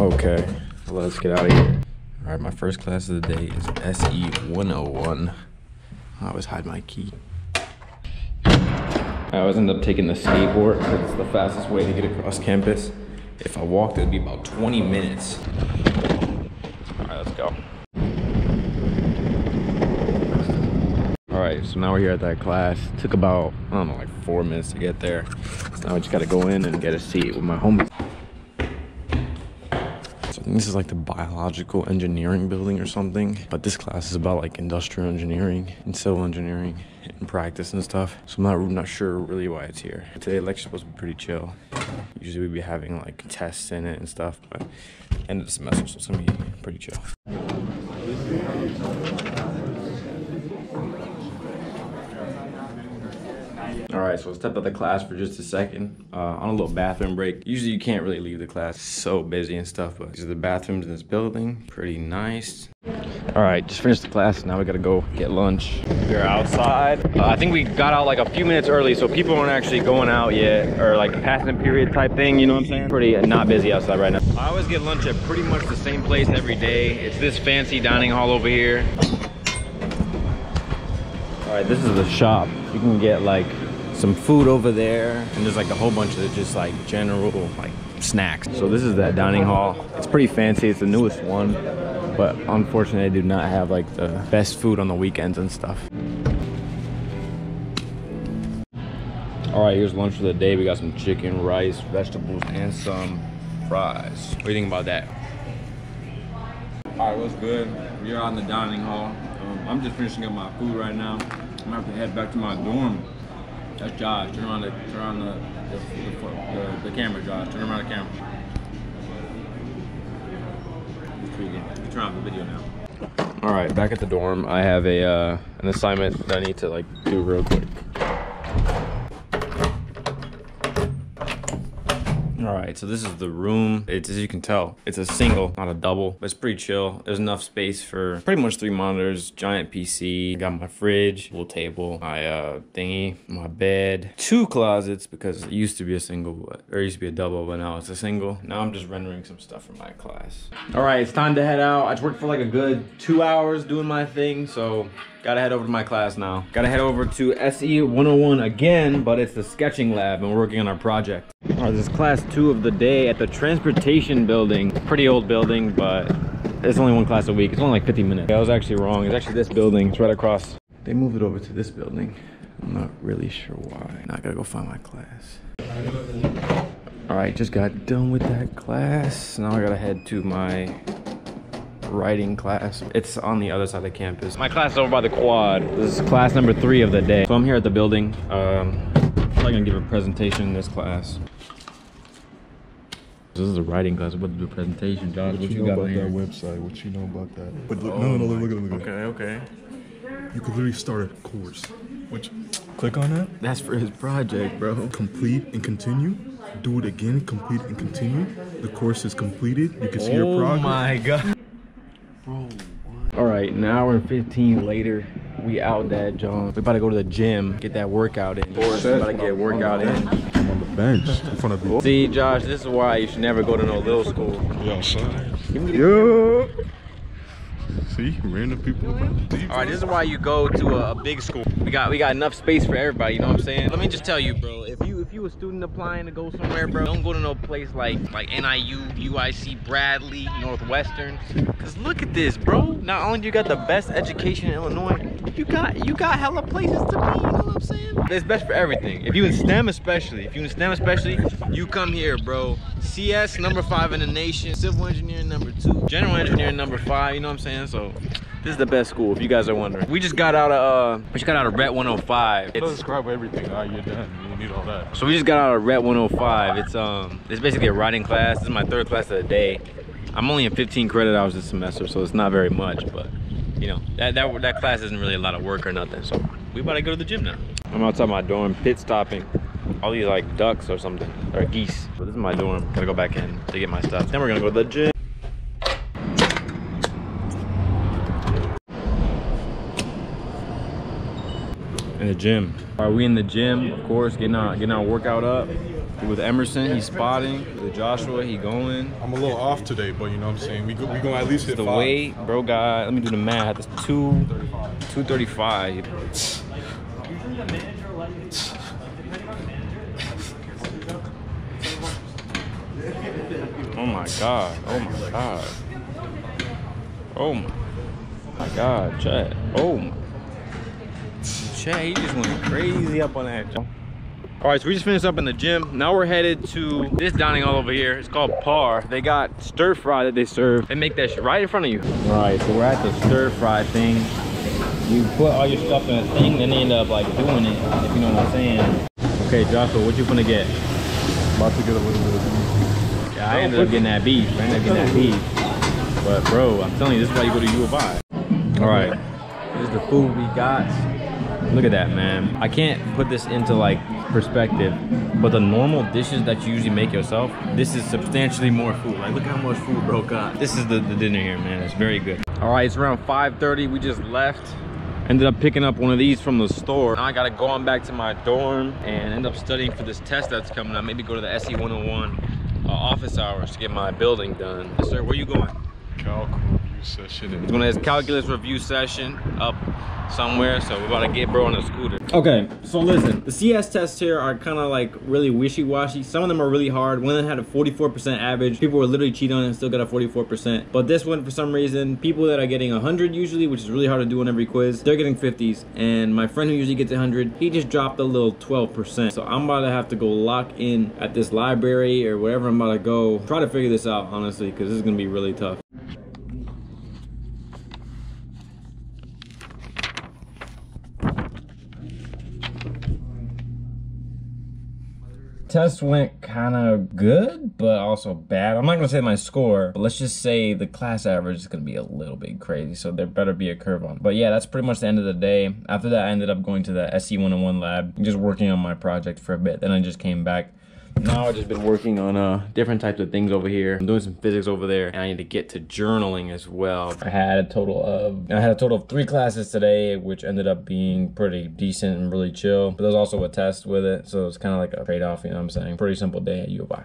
Okay, let's get out of here. All right, my first class of the day is SE 101. I always hide my key. I always end up taking the skateboard because it's the fastest way to get across campus. If I walked, it would be about 20 minutes. All right, let's go. All right, so now we're here at that class. Took about, I don't know, like four minutes to get there. So now I just gotta go in and get a seat with my homies. This is like the biological engineering building or something. But this class is about like industrial engineering and civil engineering and practice and stuff. So I'm not, I'm not sure really why it's here. Today lecture's supposed to be pretty chill. Usually we'd be having like tests in it and stuff, but end of the semester, so it's gonna be pretty chill. All right, so step out the class for just a second uh, on a little bathroom break. Usually you can't really leave the class, it's so busy and stuff, but these are the bathrooms in this building, pretty nice. All right, just finished the class. Now we gotta go get lunch. We're outside. Uh, I think we got out like a few minutes early, so people aren't actually going out yet, or like passing period type thing. You know what I'm saying? Pretty uh, not busy outside right now. I always get lunch at pretty much the same place every day. It's this fancy dining hall over here. All right, this is the shop. You can get like some food over there, and there's like a whole bunch of just like general like snacks. So this is that dining hall. It's pretty fancy. It's the newest one, but unfortunately, they do not have like the best food on the weekends and stuff. All right, here's lunch for the day. We got some chicken, rice, vegetables, and some fries. What do you think about that? All right, what's good? We're out in the dining hall. Um, I'm just finishing up my food right now. I'm gonna have to head back to my dorm. That's Josh. Turn around the turn on the the, the, the, camera, Josh. Turn around the camera. Turn on the video now. All right, back at the dorm. I have a uh, an assignment that I need to like do real quick. All right, so this is the room. It's as you can tell, it's a single, not a double. It's pretty chill. There's enough space for pretty much three monitors, giant PC. Got my fridge, little table, my uh thingy, my bed, two closets because it used to be a single, but, or it used to be a double, but now it's a single. Now I'm just rendering some stuff for my class. All right, it's time to head out. I just worked for like a good two hours doing my thing, so Gotta head over to my class now. Gotta head over to SE 101 again, but it's the sketching lab and we're working on our project. Right, this is class two of the day at the transportation building. Pretty old building, but it's only one class a week. It's only like 50 minutes. I was actually wrong. It's actually this building. It's right across. They moved it over to this building. I'm not really sure why. Now I gotta go find my class. All right, just got done with that class. Now I gotta head to my writing class. It's on the other side of the campus. My class is over by the quad. This is class number three of the day. So I'm here at the building. Um, I'm probably gonna give a presentation in this class. This is a writing class. What do a presentation, Josh? What, What, you, you know got about here? that website? What you know about that? But look, no, no, oh no, look, look, look, look. Okay, okay. You could literally start a course. Which, click on that, That's for his project, bro. complete and continue. Do it again, complete and continue. The course is completed. You can see your progress. Oh progress. my god. Bro. What? All right, an hour and 15 later, we out that John. We about to go to the gym, get that workout in. We about to get workout in. I'm on the bench in front of you. See, Josh, this is why you should never go to no little school. You outside. Yo. See, random people. All right, this is why you go to a, a big school. We got we got enough space for everybody. You know what I'm saying? Let me just tell you, bro. If you if you a student applying to go somewhere, bro, don't go to no place like like NIU, UIC, Bradley, Northwestern. Cause look at this, bro. Not only do you got the best education in Illinois, you got you got hella places to be. You know what I'm saying? It's best for everything. If you in STEM especially, if you in STEM especially, you come here, bro. CS number five in the nation, civil engineering number two, general engineering number five. You know what I'm saying? So. This is the best school, if you guys are wondering. We just got out of, uh, we just got out of Rhet 105. It's, describe everything. All right, you're done. You need all that. so we just got out of Rhet 105. It's um, it's basically a writing class. This is my third class of the day. I'm only in 15 credit hours this semester, so it's not very much, but you know, that, that, that class isn't really a lot of work or nothing. So we about to go to the gym now. I'm outside my dorm, pit stopping. All these like ducks or something, or geese. So this is my dorm. Gotta go back in to get my stuff. Then we're gonna go to the gym. The gym. All right, we in the gym, of course, getting our getting our workout up. With Emerson, he's spotting. With Joshua, he going. I'm a little off today, but you know what I'm saying? We go, we gonna at least hit The five. weight, bro, guy. Let me do the math. It's two, two thirty-five. Oh my god. Oh my god. Oh my, oh my god, Chad. Oh my. Chad, he just went crazy up on that. All right, so we just finished up in the gym. Now we're headed to this dining hall over here. It's called Par. They got stir fry that they serve. They make that shit right in front of you. All right, so we're at the stir fry thing. You put all your stuff in a thing, then they end up like doing it, if you know what I'm saying. Okay, Joshua, what you gonna get? About to get a little bit of beef. Yeah, I ended up getting that beef. I ended up getting that beef. But bro, I'm telling you, this is why you go to U of I. All right, this is the food we got. Look at that, man. I can't put this into like perspective, but the normal dishes that you usually make yourself, this is substantially more food. Like, look how much food bro got. This is the, the dinner here, man. It's very good. All right, it's around 5.30. We just left. Ended up picking up one of these from the store. Now I gotta go on back to my dorm and end up studying for this test that's coming up. Maybe go to the SE 101 uh, office hours to get my building done. Yes, sir. Where you going? Calc review session. It's gonna have calculus review session up somewhere, so we're about to get bro on a scooter. Okay, so listen, the CS tests here are kind of like really wishy-washy. Some of them are really hard. One of them had a 44% average. People were literally cheating on it and still got a 44%. But this one, for some reason, people that are getting 100 usually, which is really hard to do on every quiz, they're getting 50s. And my friend who usually gets 100, he just dropped a little 12%. So I'm about to have to go lock in at this library or wherever I'm about to go. Try to figure this out, honestly, because this is gonna be really tough. Test went kind of good, but also bad. I'm not gonna say my score, but let's just say the class average is gonna be a little bit crazy, so there better be a curve on. But yeah, that's pretty much the end of the day. After that, I ended up going to the SE101 lab, just working on my project for a bit. Then I just came back. Now I've just been working on uh, different types of things over here. I'm doing some physics over there, and I need to get to journaling as well. I had a total of I had a total of three classes today, which ended up being pretty decent and really chill. But there's also a test with it, so it's kind of like a trade-off. You know what I'm saying? Pretty simple day at U of I.